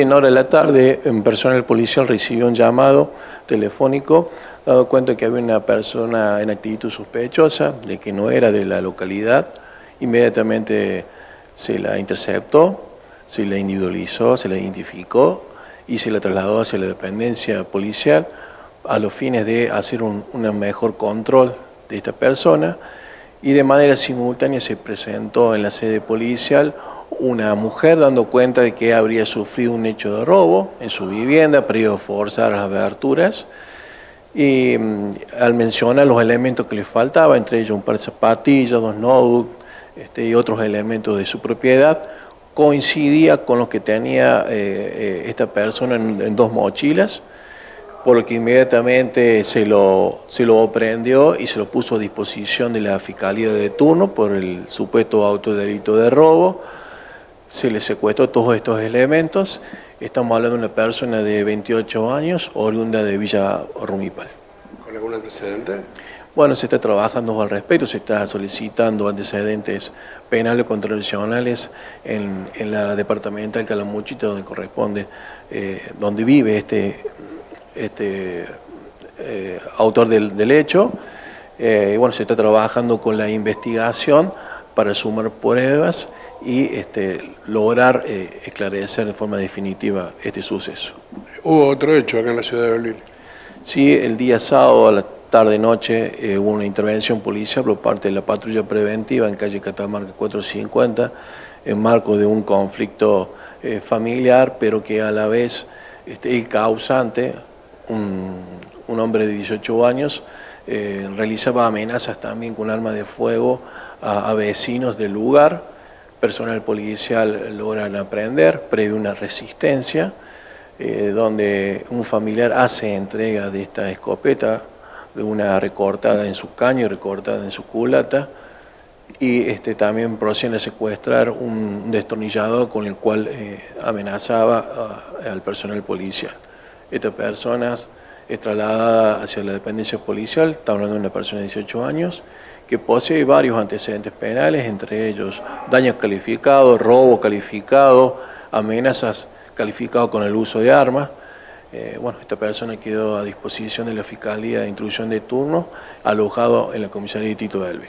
En hora de la tarde, un personal policial recibió un llamado telefónico, dado cuenta que había una persona en actitud sospechosa, de que no era de la localidad. Inmediatamente se la interceptó, se la individualizó, se la identificó y se la trasladó hacia la dependencia policial a los fines de hacer un, mejor control de esta persona y de manera simultánea se presentó en la sede policial una mujer dando cuenta de que habría sufrido un hecho de robo en su vivienda, previo forzar las aberturas, y mm, al mencionar los elementos que le faltaba, entre ellos un par de zapatillas, dos notebooks este, y otros elementos de su propiedad, coincidía con lo que tenía eh, eh, esta persona en, dos mochilas, por lo que inmediatamente se lo, se lo prendió y se lo puso a disposición de la Fiscalía de turno por el supuesto autodelito de robo se le secuestró todos estos elementos. Estamos hablando de una persona de 28 años, oriunda de Villa Rumipal. ¿Con algún antecedente? Bueno, se está trabajando al respecto, se está solicitando antecedentes penales contradiccionales en, en la departamental Calamuchita, donde corresponde, eh, donde vive este, este eh, autor del, hecho. Eh, y bueno, se está trabajando con la investigación para sumar pruebas y este, lograr eh, esclarecer de forma definitiva este suceso. ¿Hubo otro hecho acá en la ciudad de Berlín? Sí, el día sábado a la tarde-noche eh, hubo una intervención policial por parte de la patrulla preventiva en calle Catamarca 450 en marco de un conflicto eh, familiar, pero que a la vez este, el causante, un, un, hombre de 18 años, realizaba amenazas también con arma de fuego a, a vecinos del lugar, personal policial logran aprender, previo una resistencia, eh, donde un familiar hace entrega de esta escopeta, de una recortada en su caño recortada en su culata, y este, también procede a secuestrar un destornillador con el cual eh, amenazaba al personal policial. Esta persona es trasladada hacia la dependencia policial, está hablando de una persona de 18 años, que posee varios antecedentes penales, entre ellos daños calificados, robo calificado, amenazas calificadas con el uso de armas. Eh, bueno, esta persona quedó a disposición de la Fiscalía de Instrucción de Turno, alojado en la comisaría de Tito Elvi.